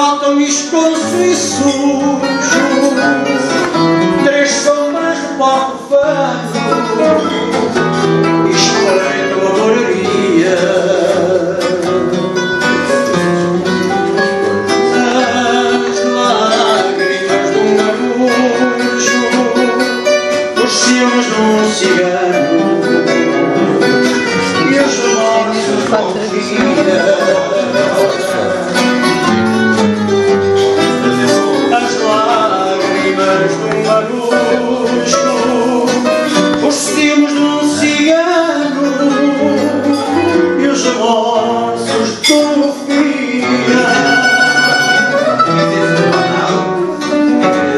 sótão esconso e sujo. Três sombras de barro velho Espreito a moraria As lágrimas de um garoto Os ciúmes de um cigano. E os remorsos de confia um marujo, os cimos do oceano e os remorsos do fim.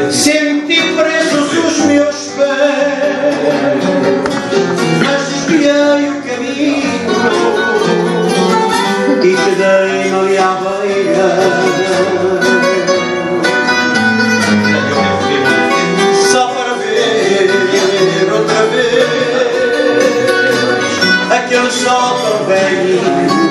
Senti presos os meus pés, mas desviei o caminho e te dei ali à beira. salt of their